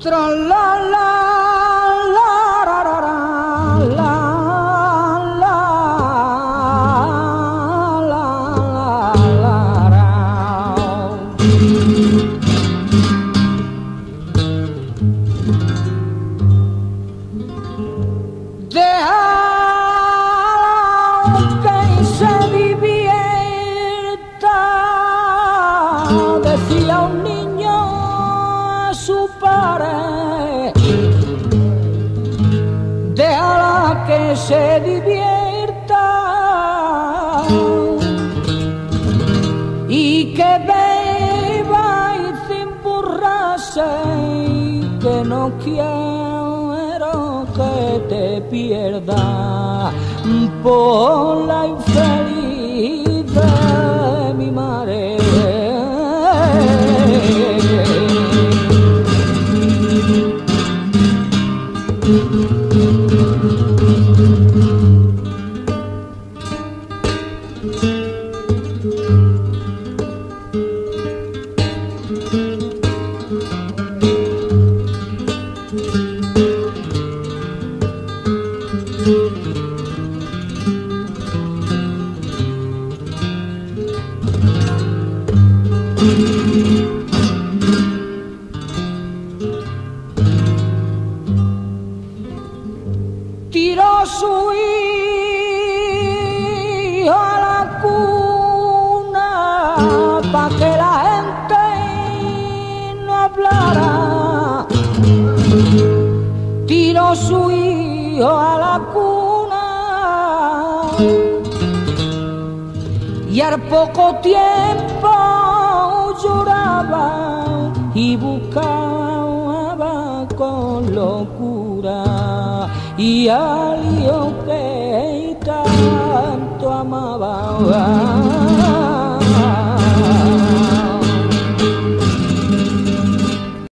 tra la la se divierta, decía un niño a su padre. Déjala que se divierta y que beba y sin burrarse que no quiero que te pierda La ferita mi mare. thank tiró su hijo a la cuna pa' que la gente no hablara. Tiró su hijo a la cuna y al poco tiempo lloraba y buscaba con locura y al que tanto amaba